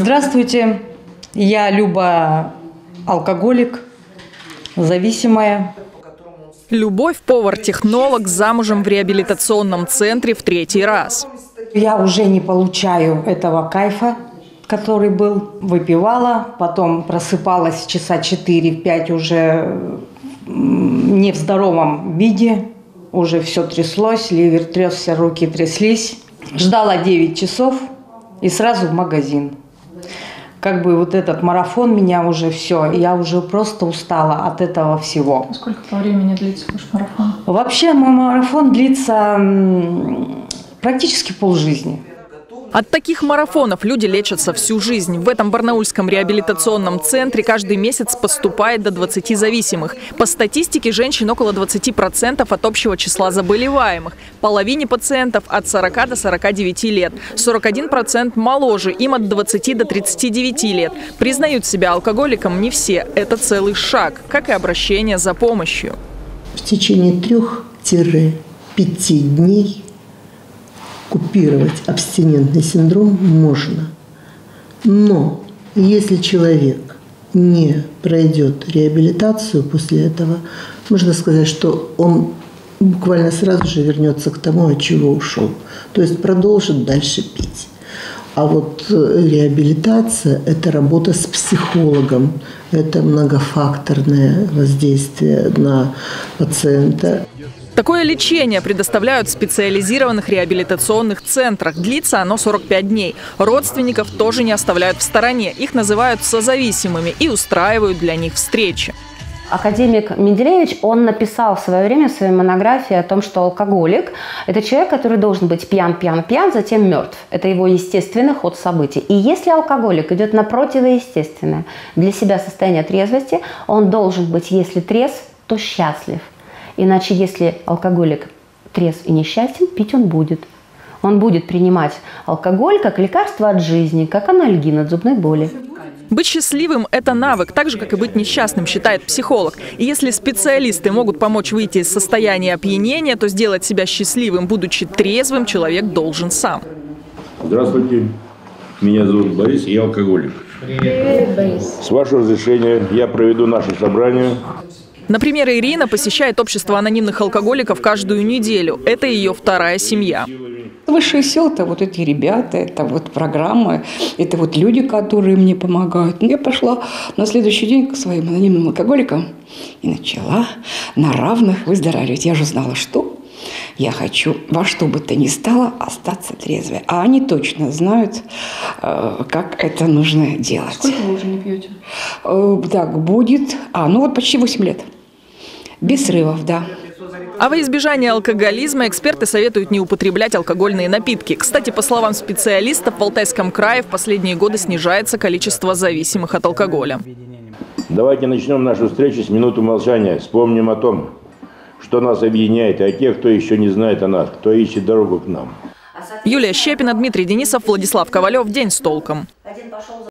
Здравствуйте, я Люба, алкоголик, зависимая. Любовь – повар-технолог, замужем в реабилитационном центре в третий раз. Я уже не получаю этого кайфа, который был. Выпивала, потом просыпалась часа 4-5 уже не в здоровом виде. Уже все тряслось, ливер трясся, руки тряслись. Ждала 9 часов и сразу в магазин как бы вот этот марафон меня уже все, я уже просто устала от этого всего. Сколько по времени длится ваш марафон? Вообще мой марафон длится практически полжизни. От таких марафонов люди лечатся всю жизнь. В этом барнаульском реабилитационном центре каждый месяц поступает до 20 зависимых. По статистике женщин около 20% от общего числа заболеваемых. Половине пациентов от 40 до 49 лет. 41% моложе, им от 20 до 39 лет. Признают себя алкоголиком не все. Это целый шаг, как и обращение за помощью. В течение трех-пяти дней купировать абстинентный синдром можно. Но если человек не пройдет реабилитацию после этого, можно сказать, что он буквально сразу же вернется к тому, от чего ушел. То есть продолжит дальше пить. А вот э, реабилитация – это работа с психологом, это многофакторное воздействие на пациента. Такое лечение предоставляют в специализированных реабилитационных центрах. Длится оно 45 дней. Родственников тоже не оставляют в стороне. Их называют созависимыми и устраивают для них встречи. Академик Менделеевич, он написал в свое время в своей монографии о том, что алкоголик – это человек, который должен быть пьян, пьян, пьян, затем мертв. Это его естественный ход событий. И если алкоголик идет на противоестественное для себя состояние трезвости, он должен быть, если трезв, то счастлив – Иначе, если алкоголик трезв и несчастен, пить он будет. Он будет принимать алкоголь как лекарство от жизни, как анальгин от зубной боли. Быть счастливым – это навык, так же, как и быть несчастным, считает психолог. И если специалисты могут помочь выйти из состояния опьянения, то сделать себя счастливым, будучи трезвым, человек должен сам. Здравствуйте, меня зовут Борис, я алкоголик. Привет, Борис. С вашего разрешения я проведу наше собрание Например, Ирина посещает общество анонимных алкоголиков каждую неделю. Это ее вторая семья. Высшие силы – это вот эти ребята, это вот программы, это вот люди, которые мне помогают. Я пошла на следующий день к своим анонимным алкоголикам и начала на равных выздоравливать. Я же знала, что я хочу во что бы то ни стало остаться трезвой. А они точно знают, э, как это нужно делать. Сколько вы уже не пьете? Э, так, будет... А, ну вот почти 8 лет. Без срывов, да. А во избежание алкоголизма эксперты советуют не употреблять алкогольные напитки. Кстати, по словам специалистов, в Алтайском крае в последние годы снижается количество зависимых от алкоголя. Давайте начнем нашу встречу с минуты молчания. Вспомним о том, что нас объединяет, и о тех, кто еще не знает о нас, кто ищет дорогу к нам. Юлия Щепина, Дмитрий Денисов, Владислав Ковалев. День с толком.